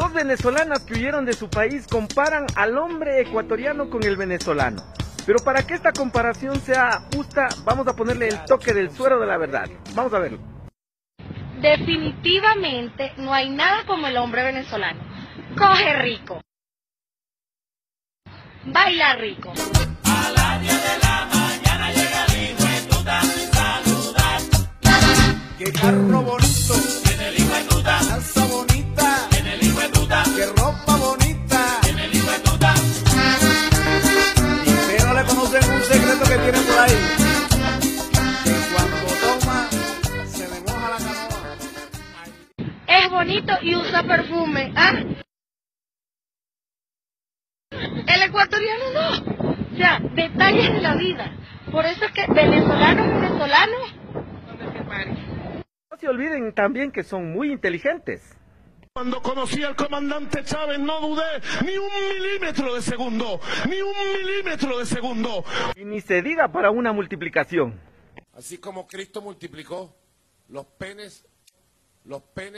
Dos venezolanas que huyeron de su país comparan al hombre ecuatoriano con el venezolano. Pero para que esta comparación sea justa, vamos a ponerle el toque del suero de la verdad. Vamos a verlo. Definitivamente no hay nada como el hombre venezolano. Coge rico. Baila rico. A las 10 de la mañana llega el hijo de tuta saludar. Qué carro bonito, Tiene el hijo Es bonito y usa perfume. ¿ah? El ecuatoriano no. O sea, detalles de la vida. Por eso es que venezolano, venezolano. No se olviden también que son muy inteligentes. Cuando conocí al comandante Chávez no dudé ni un milímetro de segundo, ni un milímetro de segundo. Y ni se diga para una multiplicación. Así como Cristo multiplicó los penes, los penes